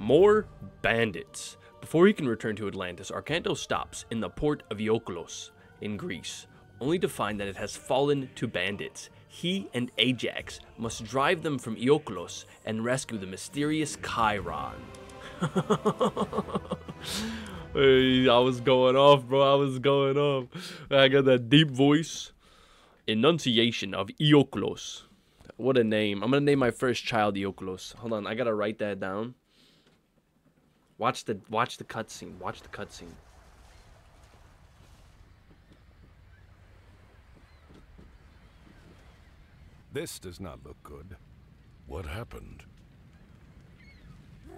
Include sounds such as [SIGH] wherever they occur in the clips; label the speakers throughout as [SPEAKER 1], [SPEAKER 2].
[SPEAKER 1] More bandits. Before he can return to Atlantis, Arcanto stops in the port of Iolkos in Greece, only to find that it has fallen to bandits. He and Ajax must drive them from Iolkos and rescue the mysterious Chiron. [LAUGHS] hey, I was going off, bro. I was going off. I got that deep voice. Enunciation of Iolkos. What a name. I'm gonna name my first child Iolkos. Hold on, I gotta write that down. Watch the watch the cutscene. Watch the cutscene.
[SPEAKER 2] This does not look good.
[SPEAKER 3] What happened?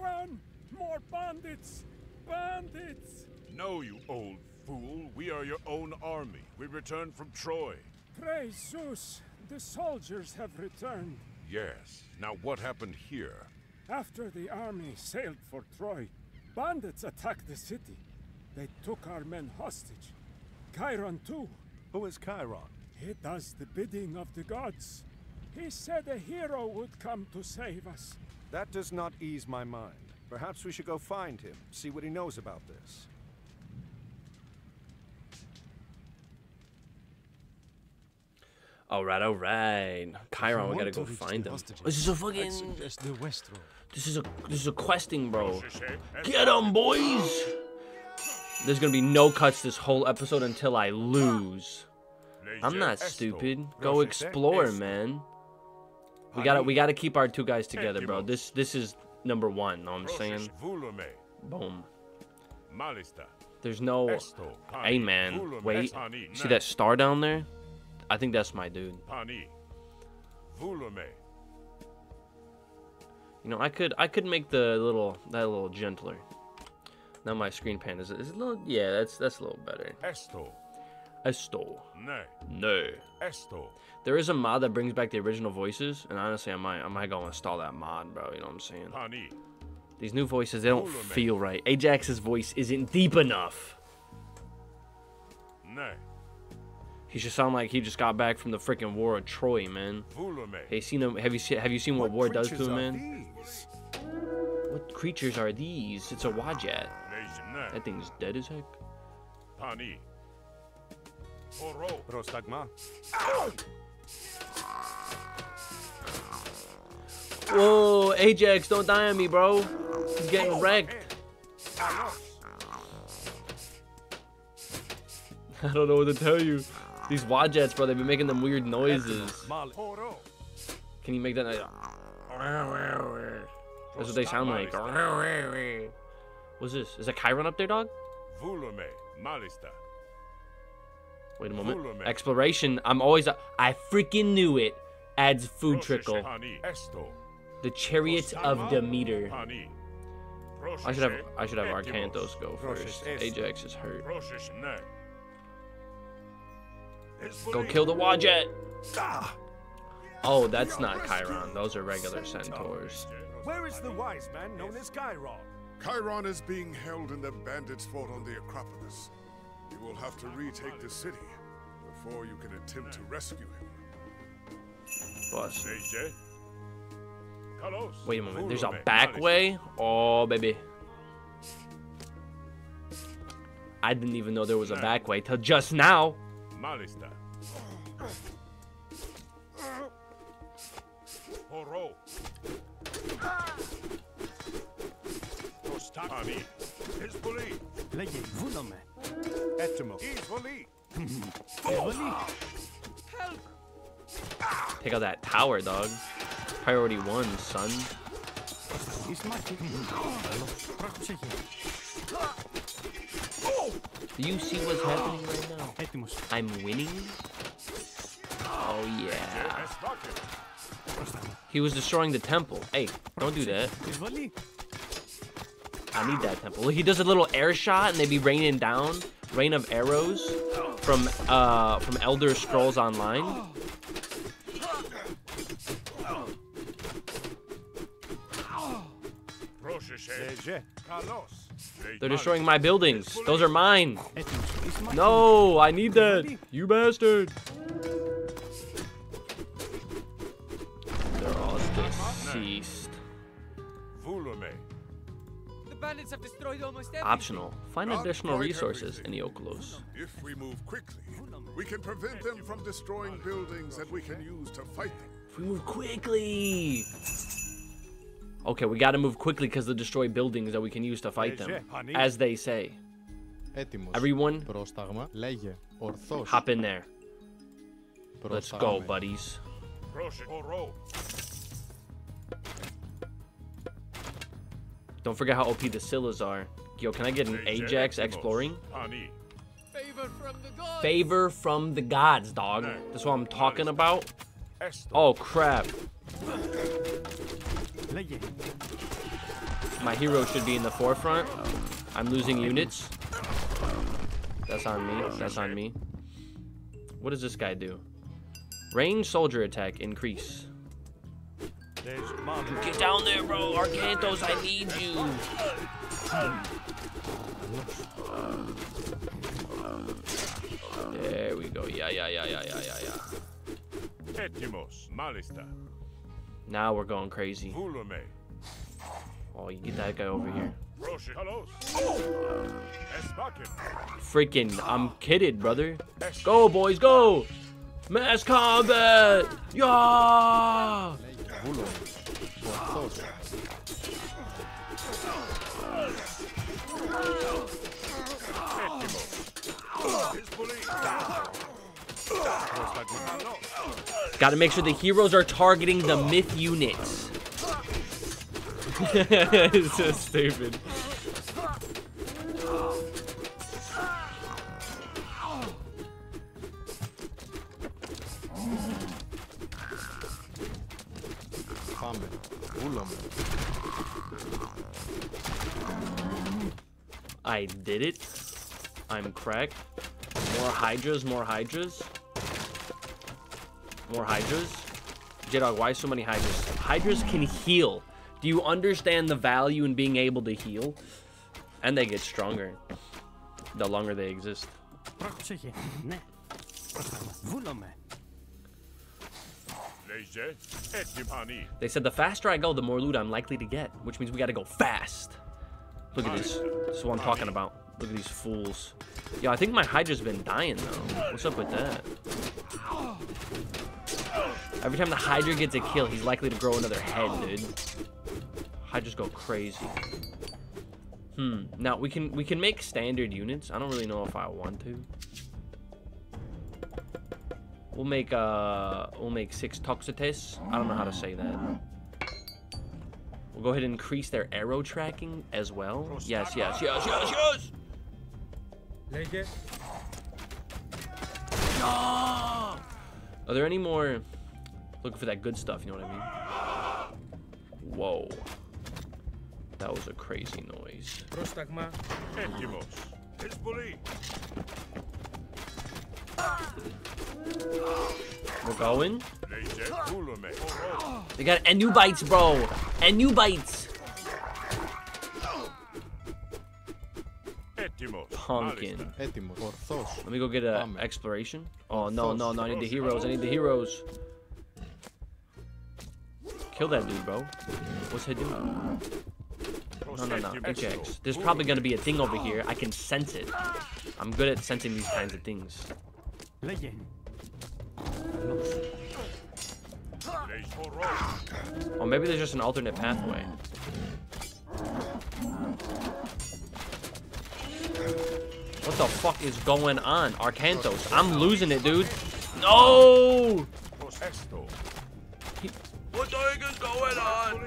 [SPEAKER 4] Run! More bandits! Bandits!
[SPEAKER 5] No, you old fool. We are your own army. We returned from Troy.
[SPEAKER 4] Praise Zeus! The soldiers have returned.
[SPEAKER 5] Yes. Now what happened here?
[SPEAKER 4] After the army sailed for Troy, bandits attacked the city. They took our men hostage. Chiron too.
[SPEAKER 2] Who is Chiron?
[SPEAKER 4] He does the bidding of the gods. He said a hero would come to save us.
[SPEAKER 2] That does not ease my mind. Perhaps we should go find him, see what he knows about this.
[SPEAKER 1] All right, all right. Chiron, we gotta go find him. This is a fucking. This is a this is a questing, bro. Get them, boys. There's gonna be no cuts this whole episode until I lose. I'm not stupid. Go explore, man. We gotta we gotta keep our two guys together, bro. This this is number one. Know what I'm saying? Boom. There's no. Hey, man. Wait. See that star down there? I think that's my dude. You know, I could I could make the little that a little gentler. Now my screen pan is is a little yeah, that's that's a little better.
[SPEAKER 5] Esto.
[SPEAKER 1] Esto.
[SPEAKER 5] Ne.
[SPEAKER 1] No.
[SPEAKER 5] Esto.
[SPEAKER 1] There is a mod that brings back the original voices, and honestly, I might I might go install that mod, bro. You know what I'm saying?
[SPEAKER 5] Pani.
[SPEAKER 1] These new voices they don't feel right. Ajax's voice isn't deep enough.
[SPEAKER 5] Ne.
[SPEAKER 1] He should sound like he just got back from the freaking war of Troy, man. Hey, seen him? Have you seen? Have you seen what, war does to
[SPEAKER 2] creatures
[SPEAKER 1] him, man?
[SPEAKER 2] these?
[SPEAKER 1] What creatures are these? It's a
[SPEAKER 5] Wadjet.
[SPEAKER 1] That thing's dead as heck.
[SPEAKER 5] Pani. Oro.
[SPEAKER 2] Prostagma.
[SPEAKER 1] Whoa, Ajax, don't die on me, bro. He's getting wrecked. [LAUGHS] I don't know what to tell you. These Wadjets, bro, they've been making them weird noises. Can you make that noise? That's what they sound like. What's this? Is that Chiron up there, dog? Wait a moment. Exploration. I'm always. I freaking knew it. Adds food trickle. The chariot of Demeter. I should have. I should have Arkantos go first. Ajax is hurt.
[SPEAKER 5] Proshish ne.
[SPEAKER 1] Go kill the Wadjet. Oh, that's not Chiron. Those are regular centaurs.
[SPEAKER 2] Where is the wise man known as Chiron?
[SPEAKER 3] Chiron is being held in the bandits' fort on the Acropolis. You will have to retake the city before you can attempt to rescue him.
[SPEAKER 1] Boss. Wait a moment. There's a back way. Oh, baby. I didn't even know there was a back way till just now.
[SPEAKER 5] Malista. Horo. Ami. Izvoli.
[SPEAKER 6] Legye vunome.
[SPEAKER 2] Etimo.
[SPEAKER 5] Izvoli. Izvoli. Help.
[SPEAKER 1] Take out that tower, dog. Priority one, son.
[SPEAKER 6] He's my
[SPEAKER 1] do you see what's happening right now? I'm winning? Oh yeah. He was destroying the temple. Hey, don't do that. I need that temple. He does a little air shot and they be raining down. Rain of arrows from uh from Elder Scrolls Online. They're destroying my buildings. Those are mine. No, I need that. You bastard. They're all deceased. Optional. Find additional resources in
[SPEAKER 3] the
[SPEAKER 1] Okolos.
[SPEAKER 3] If we move quickly, we can prevent them from destroying buildings that we can use to fight them.
[SPEAKER 1] If we move quickly! Okay, we gotta move quickly because they destroy buildings that we can use to fight them, as they say. Everyone, hop in there. Let's go, buddies. Don't forget how OP the Scylla's are. Yo, can I get an Ajax exploring?
[SPEAKER 7] Favor from the gods,
[SPEAKER 1] dog. That's what I'm talking about. Oh, crap. My hero should be in the forefront. I'm losing units. That's on me. That's on me. What does this guy do? Range soldier attack increase. Get down there, bro. Arkantos, I need you. There we go. Yeah, yeah, yeah, yeah, yeah, yeah, yeah.
[SPEAKER 5] Etimos, Malista.
[SPEAKER 1] Now we're going crazy. Oh, you get that guy over here.
[SPEAKER 5] Proszę, halos. Espakin.
[SPEAKER 1] Freaking, I'm kidded, brother. Go, boys, go! Mass combat! Yeah! Gotta make sure the heroes are targeting the myth units. [LAUGHS] it's so stupid. I did it. I'm cracked. More hydras, more hydras. More Hydras? J-Dog, why so many Hydras? Hydras can heal. Do you understand the value in being able to heal? And they get stronger the longer they exist. They said the faster I go, the more loot I'm likely to get, which means we gotta go fast. Look at this. This is what I'm talking about. Look at these fools. Yo, I think my Hydra's been dying, though. What's up with that? Every time the Hydra gets a kill, he's likely to grow another head, dude. Hydras go crazy. Hmm. Now we can we can make standard units. I don't really know if I want to. We'll make uh we'll make six Toxotes. I don't know how to say that. We'll go ahead and increase their arrow tracking as well. Yes, yes, yes, yes, yes. Are there any more? looking for that good stuff, you know what I mean? Whoa. That was a crazy noise. We're going. They got new bites, bro.
[SPEAKER 5] Anubites.
[SPEAKER 1] Pumpkin. Let me go get
[SPEAKER 8] an
[SPEAKER 1] exploration. Oh, no, no, no. I need the heroes. I need the heroes. Kill that dude, bro. What's he doing? No, no, no. Injects. There's probably gonna be a thing over here. I can sense it. I'm good at sensing these kinds of things. Or maybe there's just an alternate pathway. What the fuck is going on? Arkantos, I'm losing it, dude. No!
[SPEAKER 5] Esto.
[SPEAKER 1] The heck is going on?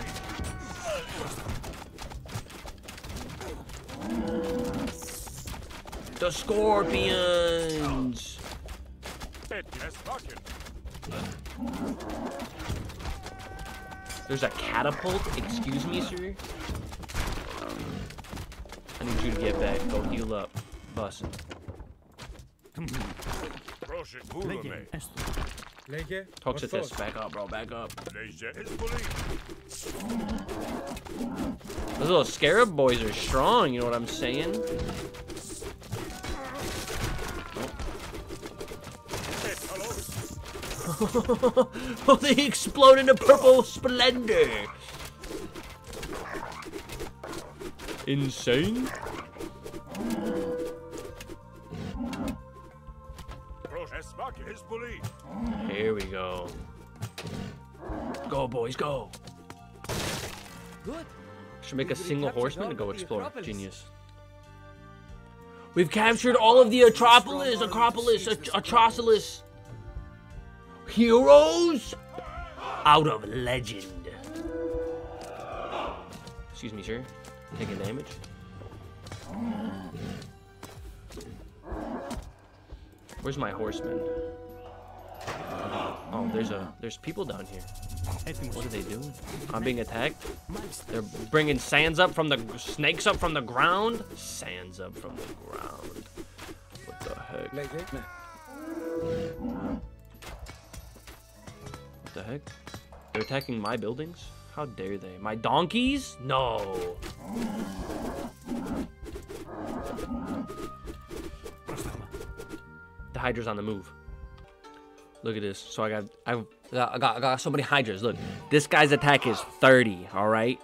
[SPEAKER 1] The scorpions! There's a catapult? Excuse me, sir? I need you to get back. Go heal up. Bussin'. Lejje. Back up, bro. Back up. Those little scarab boys are strong. You know what I'm saying? [LAUGHS] oh, they explode into purple splendor. Insane. Boys, go.
[SPEAKER 7] Good.
[SPEAKER 1] Should make a single horseman to go explore.
[SPEAKER 7] Acropolis.
[SPEAKER 1] Genius. We've captured all of the Atropolis, Acropolis, At- Heroes out of legend. Excuse me, sir. Taking damage. Where's my horseman? Oh, there's a there's people down here. What are they doing? I'm being attacked. They're bringing sands up from the snakes up from the ground. Sands up from the ground. What the heck? What the heck? They're attacking my buildings? How dare they? My donkeys? No. The Hydra's on the move. Look at this. So I got I got, I got I got so many Hydras. Look, this guy's attack is 30. All right.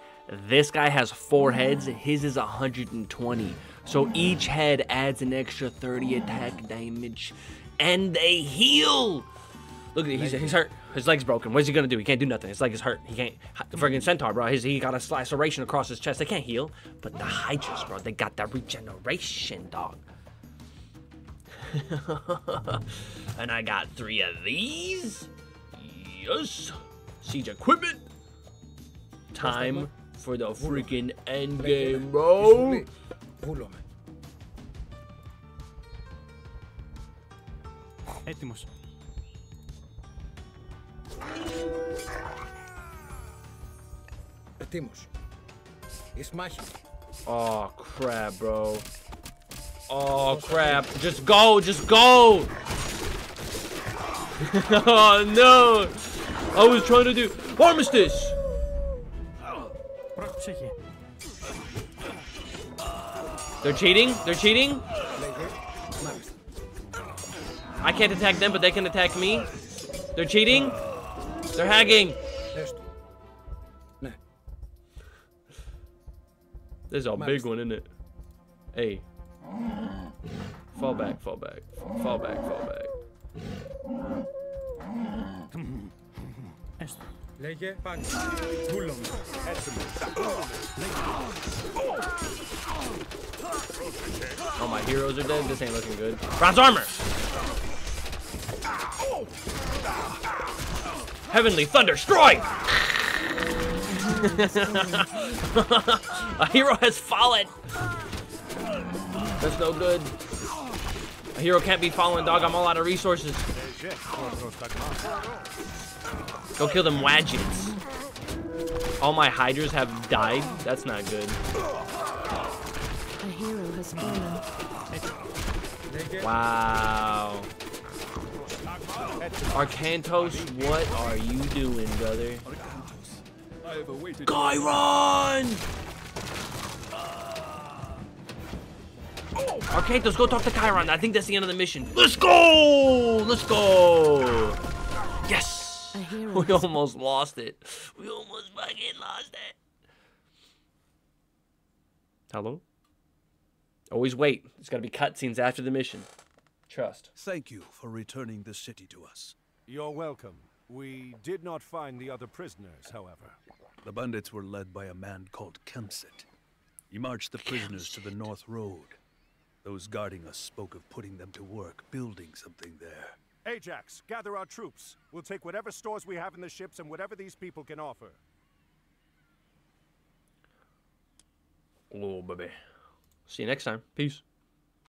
[SPEAKER 1] This guy has four heads. His is 120. So each head adds an extra 30 attack damage, and they heal. Look at he's, he's hurt. His leg's broken. What's he gonna do? He can't do nothing. His leg is hurt. He can't. The friggin' centaur, bro. His, he got a laceration across his chest. They can't heal. But the Hydras, bro, they got that regeneration, dog. [LAUGHS] and I got three of these. Yes. Siege equipment. Time for the freaking end game, bro.
[SPEAKER 6] Έτοιμος.
[SPEAKER 9] Ετοίμος. Εις μάχη.
[SPEAKER 1] Oh crap, bro. Oh crap. Just go, just go. [LAUGHS] oh no. I was trying to do armistice. They're cheating. They're cheating. I can't attack them, but they can attack me. They're cheating. They're
[SPEAKER 9] haggling.
[SPEAKER 1] This is a big one, isn't it? Hey. Fall back, fall back, fall back, fall back.
[SPEAKER 6] Έστω.
[SPEAKER 9] Λέγε πάνω. Βούλομαι.
[SPEAKER 1] Oh, my heroes are dead. This ain't looking good. Bronze armor. Heavenly thunder strike. [LAUGHS] A hero has fallen. That's no good. A hero can't be fallen, dog. I'm all out of resources. Go kill them Wadjets. All my hydras have died. That's not good.
[SPEAKER 10] A hero has fallen.
[SPEAKER 1] Wow. Arkantos, what are you doing, brother? Gyron! Arkantos, go talk to Chiron. I think that's the end of the mission. Let's go! Let's go! Yes! [LAUGHS] We almost lost it. We almost fucking lost it. Hello? Always wait. There's gotta be cutscenes after the mission. Trust.
[SPEAKER 11] Thank you for returning the city to us.
[SPEAKER 2] You're welcome. We did not find the other prisoners, however.
[SPEAKER 11] The bandits were led by a man called Kemsyt. He marched the prisoners to the North Road. Those guarding us spoke of putting them to work, building something there.
[SPEAKER 2] Ajax, gather our troops. We'll take whatever stores we have in the ships and whatever these people can offer.
[SPEAKER 1] Oh, baby. See you next time. Peace.